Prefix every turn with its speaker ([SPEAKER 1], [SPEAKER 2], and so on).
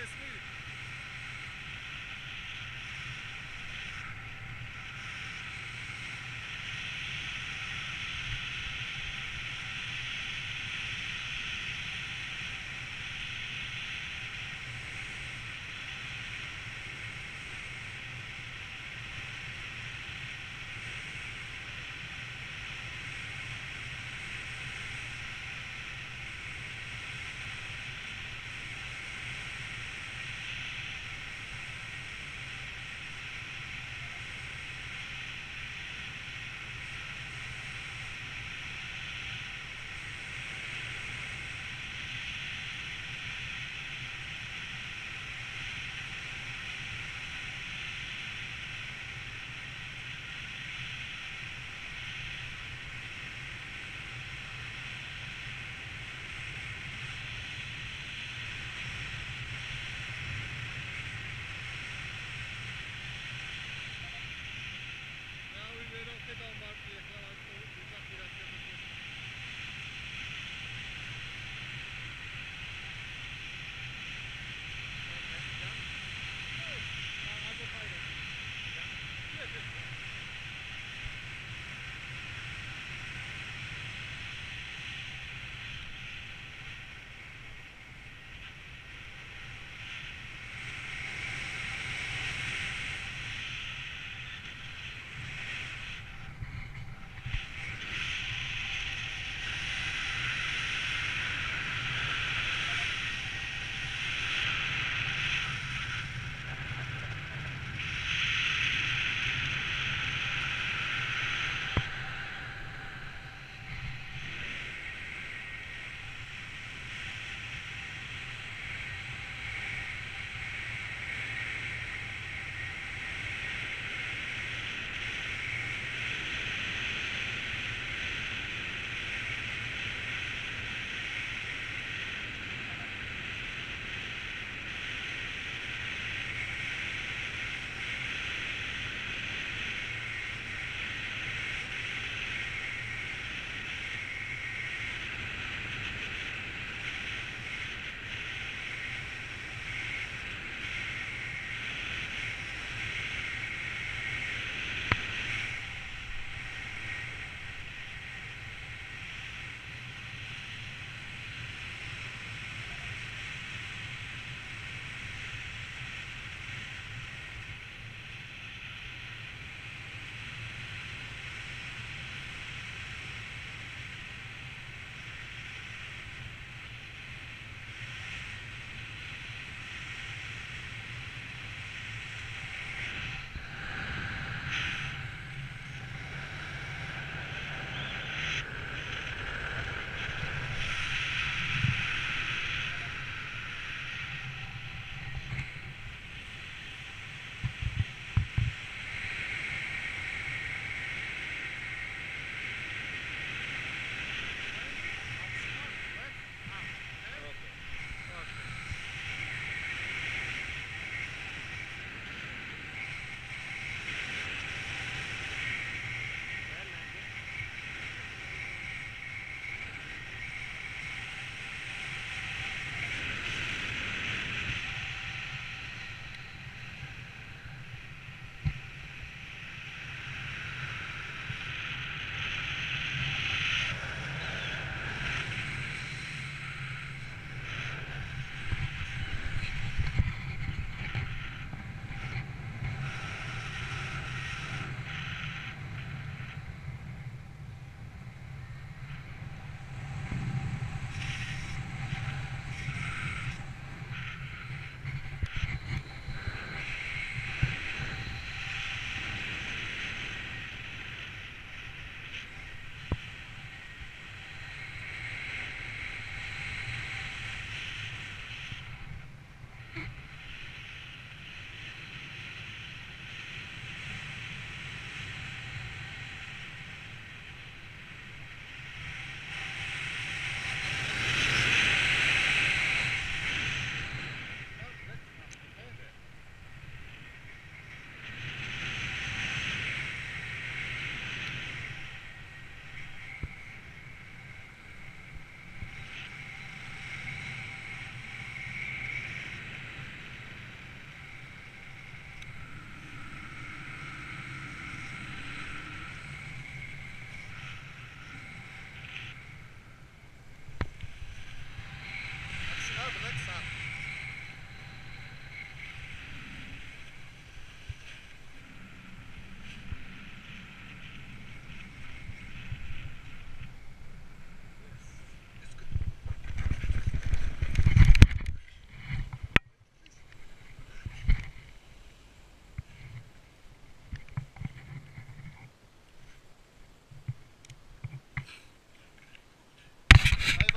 [SPEAKER 1] this week.